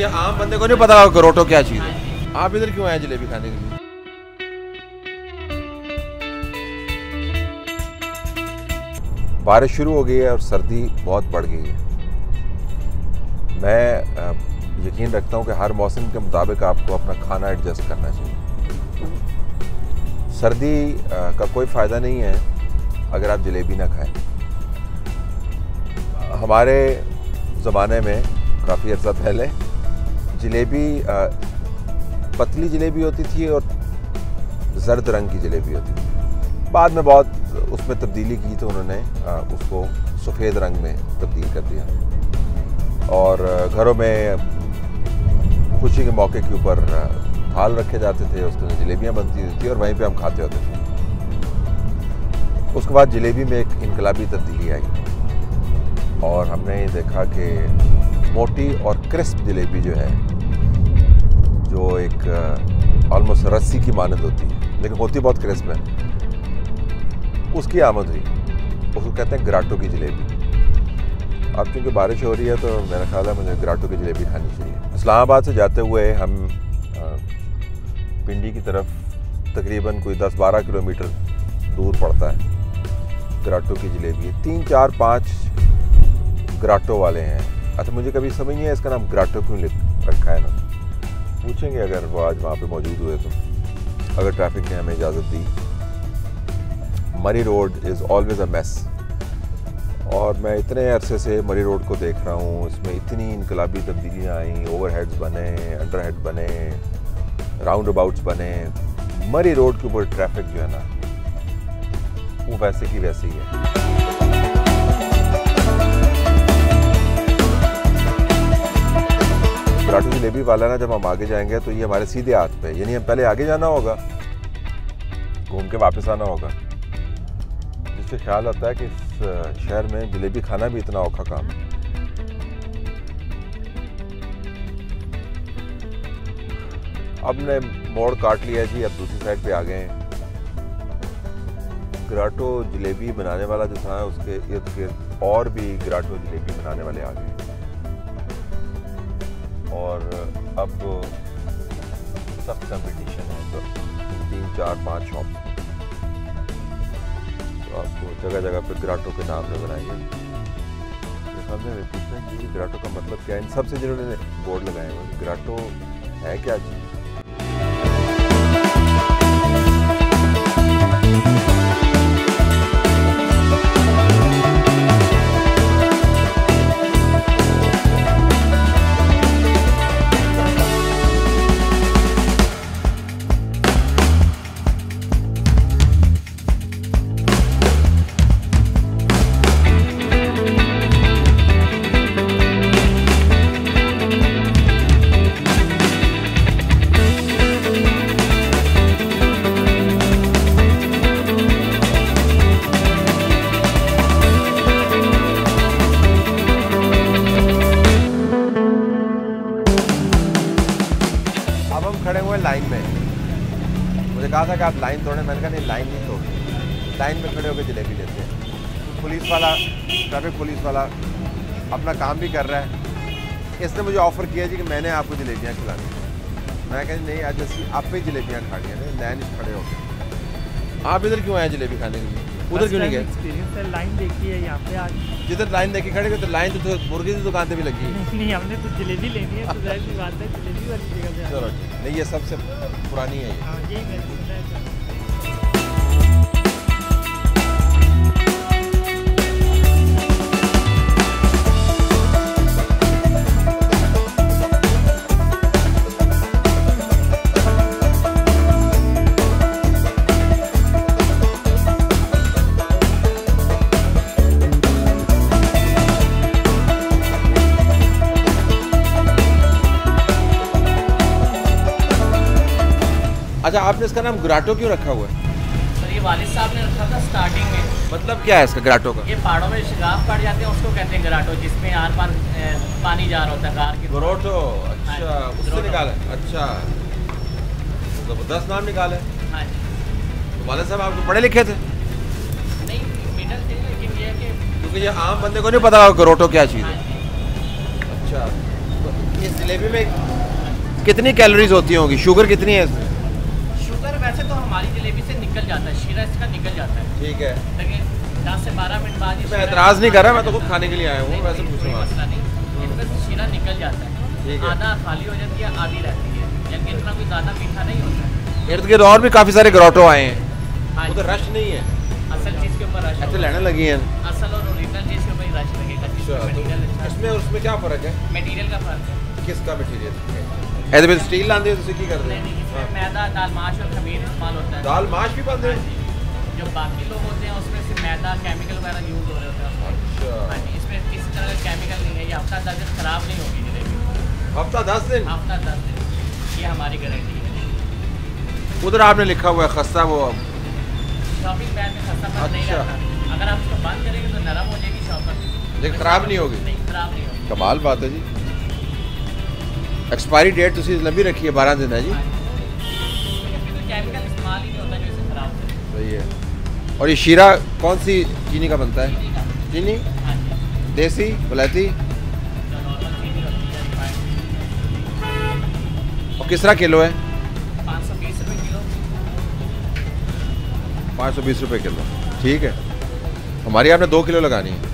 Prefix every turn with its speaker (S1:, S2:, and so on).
S1: ये आम बंदे को नहीं पता करोटो क्या चीज़ है। आप इधर क्यों आए जलेबी खाने के लिए? बारिश शुरू हो गई है और सर्दी बहुत बढ़ गई है। मैं यकीन रखता हूँ कि हर मौसम के मुताबिक आपको अपना खाना एडजस्ट करना चाहिए। सर्दी का कोई फ़ायदा नहीं है अगर आप जलेबी ना खाएँ। हमारे ज़माने में काफ़ी अर्सा पहले जलेबी पतली जलेबी होती थी और जर्द रंग की जलेबी होती थी। बाद में बहुत उसमें तब्दीली की तो उन्होंने उसको सफ़ेद रंग में तब्दील कर दिया। और घरों में खुशी के मौके के ऊपर थाल रखे जाते थे, उसके जलेबियाँ बनती होती थी और वहीं पे हम खाते होते थे। उसके बाद जलेबी में एक इनकलाबी तब्दीली आई और हमने ये देखा कि मोटी और क्रिस्प जलेबी जो है, जो एक ऑलमोस्ट रस्सी की मानद होती है, लेकिन होती बहुत क्रिस्प है। उसकी आमद हुई। उसको कहते हैं ग्राटो की जलेबी। अब चूँकि बारिश हो रही है तो मेरा ख्याल है मुझे ग्राटो की जलेबी खानी चाहिए। इस्लामाबाद से जाते हुए हम पिंडी की तरफ़ तकरीबन कोई 10-12 किलोमीटर दूर पड़ता है। ग्राटो की जलेबी। तीन, चार, पाँच ग्राटो वाले हैं। अच्छा मुझे कभी समझ नहीं है इसका नाम ग्राटो क्यों लिख रखा है ना? पूछेंगे अगर वो आज वहाँ पे मौजूद हुए तो। अगर ट्रैफ़िक ने हमें इजाज़त दी। Murree road is always a mess और मैं इतने अरसे से मरी रोड को देख रहा हूँ, इसमें इतनी इनकलाबी तब्दीलियाँ आई ओवर हेड्स बने अंडर हेड बने राउंड अबाउट्स बने। मरी रोड के ऊपर ट्रैफ़िक जो है ना, वो वैसे की वैसे ही है। जलेबी वाला ना जब हम आगे जाएँगे तो ये हमारे सीधे हाथ पे यानी हम पहले आगे जाना होगा, घूम के वापस आना होगा। जिससे ख्याल आता है कि इस शहर में जलेबी खाना भी इतना औखा काम है। अब ने मोड़ काट लिया जी, अब दूसरी साइड पे आ गए हैं। ग्राटो जलेबी बनाने वाला जो था, उसके इर्द गिर्द और भी ग्राटो जलेबी बनाने वाले आ गए और अब सब कंपटीशन है तो तीन, चार, पाँच शॉप तो आपको जगह जगह पर ग्राटो के नाम नज़र आएँगे। हमने हैं कि ग्राटो का मतलब क्या है? इन सबसे जिन्होंने बोर्ड लगाए हुए ग्राटो है क्या? चीज़ कहा था कि आप लाइन तोड़ें, मैंने कहा, नहीं, लाइन नहीं तोड़नी लाइन में खड़े होकर जलेबी लेते हैं। पुलिस वाला, ट्रैफ़िक पुलिस वाला अपना काम भी कर रहा है। इसने मुझे ऑफ़र किया जी कि मैंने आपको जलेबियाँ खिलानी मैं कह नहीं, आज ਅਸੀਂ आप ही जलेबियाँ खानी हैं। लाइन खड़े हो आप इधर क्यों आए जलेबी खाने के लिए? उधर क्यों नहीं गए?
S2: लाइन देखी है यहाँ पे आज।
S1: जिधर लाइन देखी खड़े तो लाइन तो मुर्गी की दुकान पर भी लगी। है
S2: नहीं हमने तो जलेबी लेनी है तो ज़ाहिर सी बात है जलेबी वाली जगह
S1: चलो ठीक नहीं ये सबसे पुरानी है ये।
S2: हाँ यही
S1: अच्छा आपने इसका नाम ग्राटो क्यों रखा हुआ है?
S3: सर ये वालिद साहब ने रखा था स्टार्टिंग में।
S1: मतलब क्या है इसका ग्राटो का?
S3: ये पहाड़ों में शिगाफ पड़ जाते हैं उसको कहते हैं गराटो जिसमें आर पार पानी जा रहा होता है कार के
S1: ग्रोटो अच्छा
S3: हाँ,
S1: उससे
S3: ग्रोटो।
S1: निकाला। अच्छा। ज़बरदस्त नाम निकाला। है
S3: जी।
S1: तो वाले साहब आपको पढ़े लिखे थे?
S3: नहीं मिडल थे लेकिन ये कि।
S1: क्योंकि ये आम बंदे को नहीं पता ग्रोटो क्या चीज़
S3: हाँ।
S1: है अच्छा तो इस जलेबी में कितनी कैलोरीज होती होंगी? शुगर कितनी है इसमें?
S3: वैसे तो हमारी जलेबी से निकल जाता है शीरा इसका निकल जाता है।
S1: ठीक है।
S3: लेकिन दस से बारह मिनट बाद
S1: मैं एतराज़ नहीं कर रहा मैं तो खुद खाने के लिए आया हूँ वैसे पूछ रहा
S3: मसला नहीं। इसमें शीरा निकल जाता है।
S1: है।
S3: आधा खाली हो जाती है आधी रहती है। लेकिन इतना कोई ज़्यादा मीठा नहीं होता है।
S1: इर्द गिर्द और भी काफ़ी सारे ग्रोटो आए हैं।
S3: हाँ जी,
S1: उधर रश नहीं है।
S3: असल चीज़ के ऊपर रश होगा।
S1: लेने लगी हैं।
S3: असल और ओरिजिनल चीज़ के ऊपर ही रश लगेगा जिसमें मटेरियल अच्छा
S1: इसमें और उसमें क्या फ़र्क है?
S3: मटेरियल का फ़र्क है।
S1: किसका मटेरियल ऐसे में स्टील लाते हो तो क्या कर
S3: नहीं नहीं
S1: हैं
S3: इसमें मैदा दाल माश और खमीर इस्तेमाल होता है
S1: दाल माश भी बंद है
S3: जी। बाकी लोग होते हैं उसमें सिर्फ़ मैदा केमिकल वगैरह यूज़ हो रहे होते हैं
S1: अच्छा
S3: हाँ जी इसमें किसी तरह का केमिकल नहीं है ये हफ़्ता दस दिन खराब नहीं होगी जलेबी
S1: हफ़्ता दस दिन
S3: हफ़्ता दस दिन ये हमारी गारंटी है
S1: उधर आपने लिखा हुआ है खस्ता वो
S3: शॉपिंग बैग में खस्ता बंद नहीं। रहता अगर आप उसको बंद करेंगे तो नरम हो जाएगी शॉपर
S1: लेकिन खराब नहीं होगी?
S3: नहीं खराब नहीं होगी
S1: कमाल बात है जी
S3: कोई केमिकल इस्तेमाल ही नहीं होता जो इसे खराब करे
S1: सही है। और ये शीरा कौन सी चीनी का बनता है?
S3: चीनी? हाँ जी
S1: देसी?
S3: जो है रिफाइंड
S1: और किस तरह किलो है? पाँच सौ बीस रुपये किलो। ठीक है। हमारी आपने दो किलो लगानी है।